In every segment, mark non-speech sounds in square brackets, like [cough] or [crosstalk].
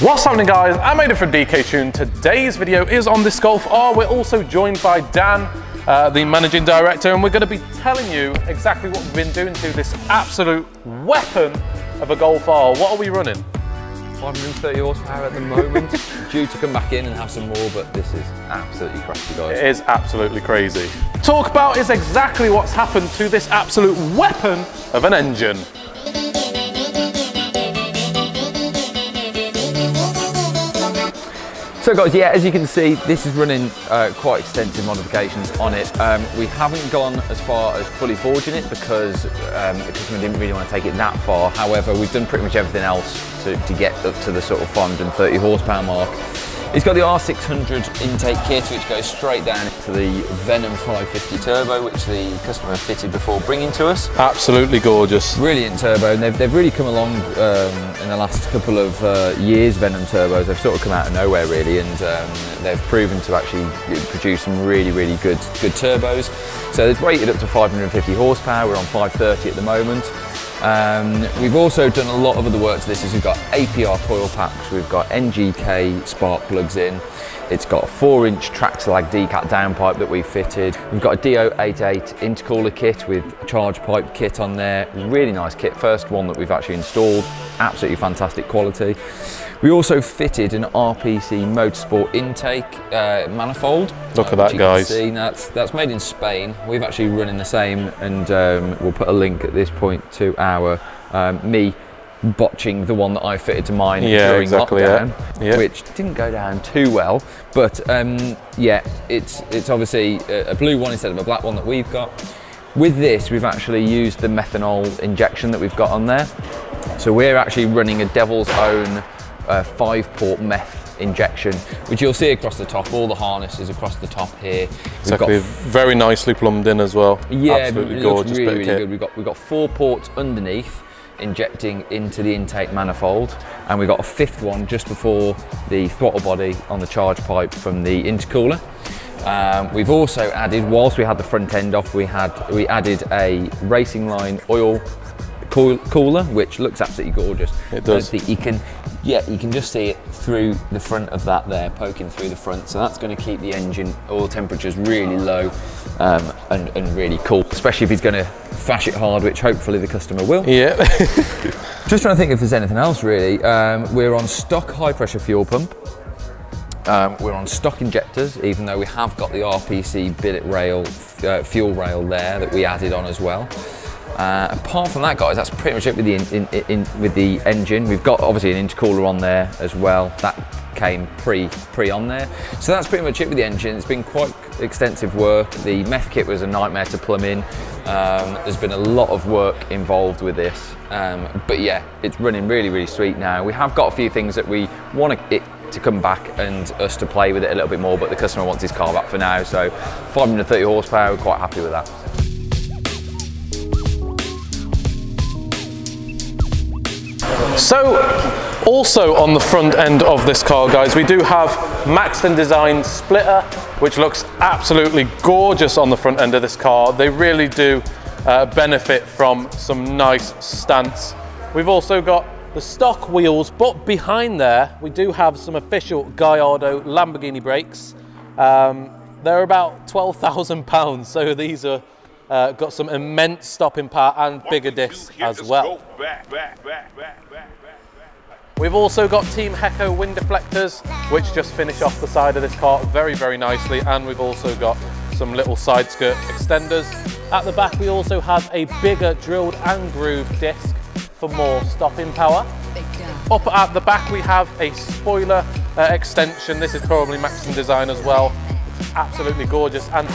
What's happening guys? I'm Aidan from DK Tune. Today's video is on this Golf R. We're also joined by Dan, uh, the managing director, and we're going to be telling you exactly what we've been doing to this absolute weapon of a Golf R. What are we running? 530 horsepower at the moment. [laughs] Due to come back in and have some more, but this is absolutely crazy, guys. It is absolutely crazy. Talk about is exactly what's happened to this absolute weapon of an engine. So guys, yeah, as you can see, this is running uh, quite extensive modifications on it. Um, we haven't gone as far as fully forging it because um, the customer didn't really want to take it that far. However, we've done pretty much everything else to, to get up to the sort of 530 horsepower mark. It's got the R600 intake kit, which goes straight down to the Venom 550 turbo, which the customer fitted before bringing to us. Absolutely gorgeous. Brilliant turbo, and they've, they've really come along um, in the last couple of uh, years, Venom turbos. They've sort of come out of nowhere, really, and um, they've proven to actually produce some really, really good, good turbos. So it's rated up to 550 horsepower. We're on 530 at the moment. Um, we've also done a lot of other work to this is we've got APR coil packs, we've got NGK spark plugs in, it's got a four inch Traxlag decat downpipe that we've fitted. We've got a DO88 intercooler kit with charge pipe kit on there. Really nice kit, first one that we've actually installed. Absolutely fantastic quality. We also fitted an RPC Motorsport intake uh, manifold. Look at that, guys. See, that's, that's made in Spain. We've actually run in the same, and um, we'll put a link at this point to our um, me botching the one that I fitted to mine yeah, during exactly, lockdown, yeah. which didn't go down too well. But um, yeah, it's it's obviously a blue one instead of a black one that we've got. With this, we've actually used the methanol injection that we've got on there. So we're actually running a Devil's Own uh, five port meth injection, which you'll see across the top, all the harnesses across the top here. We've exactly. very nicely plumbed in as well. Yeah, Absolutely gorgeous really, really good. We've got, we've got four ports underneath, injecting into the intake manifold and we've got a fifth one just before the throttle body on the charge pipe from the intercooler. Um, we've also added, whilst we had the front end off, we had we added a racing line oil cooler, which looks absolutely gorgeous. It does. You can yeah, you can just see it through the front of that there, poking through the front. So that's going to keep the engine oil temperatures really low um, and, and, really cool, especially if he's going to fash it hard, which hopefully the customer will. Yeah. [laughs] [laughs] just trying to think if there's anything else really. Um, we're on stock high pressure fuel pump. Um, we're on stock injectors, even though we have got the RPC billet rail, uh, fuel rail there that we added on as well. Uh, apart from that, guys, that's pretty much it with the in, in, in, with the engine. We've got obviously an intercooler on there as well. That came pre pre on there. So that's pretty much it with the engine. It's been quite extensive work. The meth kit was a nightmare to plumb in. Um, there's been a lot of work involved with this. Um, but yeah, it's running really, really sweet now. We have got a few things that we want it to come back and us to play with it a little bit more, but the customer wants his car back for now. So 530 horsepower, quite happy with that. So, also on the front end of this car, guys, we do have Maxton Design splitter, which looks absolutely gorgeous on the front end of this car. They really do uh, benefit from some nice stance. We've also got the stock wheels, but behind there, we do have some official Gallardo Lamborghini brakes. Um, they're about 12,000 pounds, so these are uh, got some immense stopping power and bigger discs as well. We've also got Team Heko wind deflectors, which just finish off the side of this car very, very nicely. And we've also got some little side skirt extenders. At the back, we also have a bigger drilled and grooved disc for more stopping power. Up at the back, we have a spoiler uh, extension. This is probably Maxton design as well. It's absolutely gorgeous. And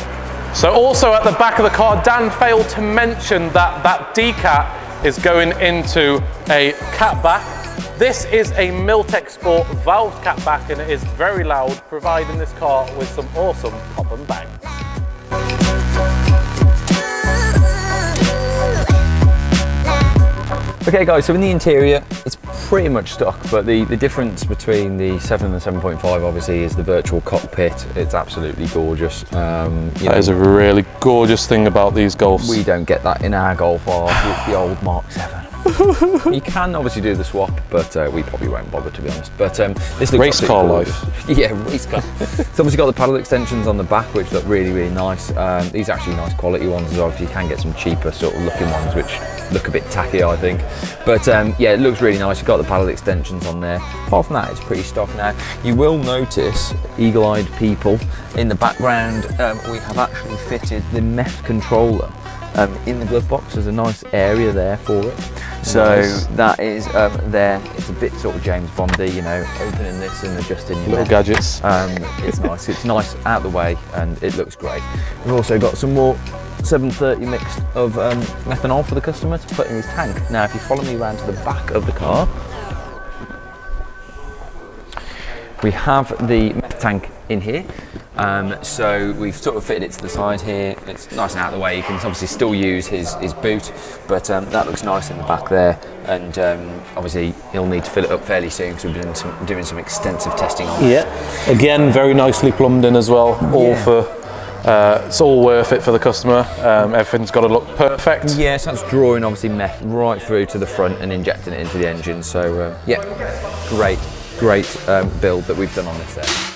so also at the back of the car, Dan failed to mention that that decat is going into a catback. This is a Milltek Sport valve catback and it is very loud, providing this car with some awesome pop and bangs. Okay guys, so in the interior, it's pretty much stock, but the, the difference between the 7 and the 7.5 obviously is the virtual cockpit. It's absolutely gorgeous. Um, you That know, is a really gorgeous thing about these Golfs. we don't get that in our Golf R, it's the old Mark 7. [laughs] you can obviously do the swap, but uh, we probably won't bother to be honest. But um, this looks Race car absolutely life. [laughs] yeah, race car. it's obviously got the paddle extensions on the back, which look really, really nice. Um, these are actually nice quality ones as well. 'cause You can get some cheaper sort of looking ones, which look a bit tacky, I think. But um, yeah, it looks really nice. You've got the paddle extensions on there. Apart from that, it's pretty stock now. You will notice eagle-eyed people in the background. Um, we have actually fitted the meth controller um, in the glove box. There's a nice area there for it. So Nice. that is um, there. It's a bit sort of James Bondy, you know, opening this and adjusting your Little gadgets. Um, it's nice. It's nice out the way, and it looks great. We've also got some more 730 mixed of um, methanol for the customer to put in his tank. Now, if you follow me around to the back of the car, we have the meth tank in here. Um, so we've sort of fitted it to the side here. It's nice and out of the way. You can obviously still use his, his boot, but um, that looks nice in the back there. And um, obviously he'll need to fill it up fairly soon because we've been some, doing some extensive testing on it. Yeah. Again, very nicely plumbed in as well. All Yeah. for. Uh, it's all worth it for the customer. Um, everything's got to look perfect. Yes, that's drawing obviously meth right through to the front and injecting it into the engine. So uh, yeah, great, great um, build that we've done on this there.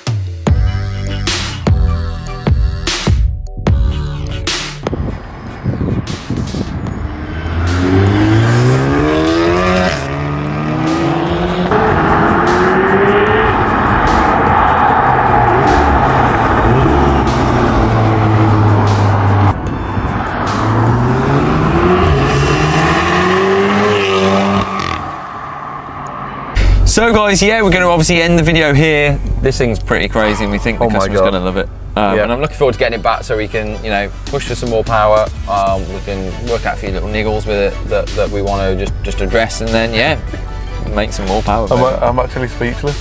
Guys, yeah, we're going to obviously end the video here. This thing's pretty crazy and we think the Oh customer's going to love it. Um, Yeah. And I'm looking forward to getting it back so we can, you know, push for some more power. Um, we can work out a few little niggles with it that, that we want to just, just address and then, yeah, make some more power. I'm. I'm actually speechless.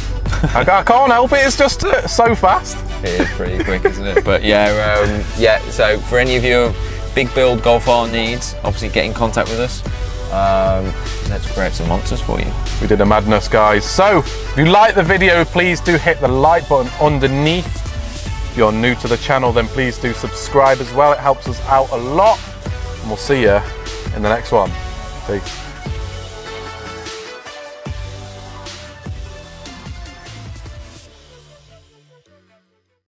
I, can't help it. It's just uh, so fast. It is pretty quick, isn't it? But yeah, um, yeah. So for any of you big build Golf R needs, obviously get in contact with us. Um, let's create some monsters for you. We did a madness, guys. So, if you like the video, please do hit the like button underneath. If you're new to the channel, then please do subscribe as well. It helps us out a lot. And we'll see you in the next one. Peace.